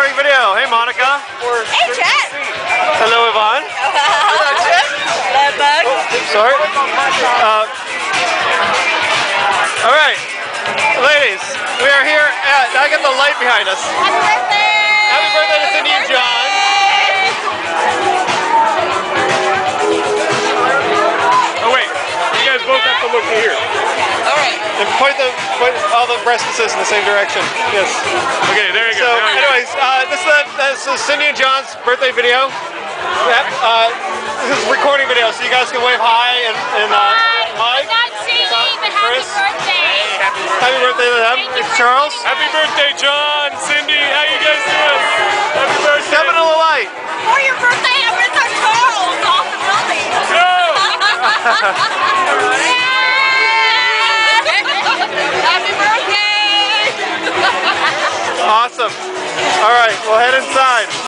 recording video. Hey, Monica. Hey, Chad. Hello, Yvonne. Hello, Chad. Hello, Bug. Sorry. Uh, all right, ladies, we are here at. I got the light behind us. And point the point all the breastises in the same direction. Yes. Okay, there you So, go. There you go. anyways, uh, this is a, this is Cindy and John's birthday video. Yep, uh, this is a recording video, so you guys can wave hi and, and uh, Hi, Mike. I'm not singing, but happy Chris. birthday. Happy birthday to them. Thank you Charles. Happy birthday, John, Cindy. How you guys doing? Happy birthday. Step into the light. For your birthday, I'm going to throw Charles off the building. Go! Happy Awesome. All right, we'll head inside.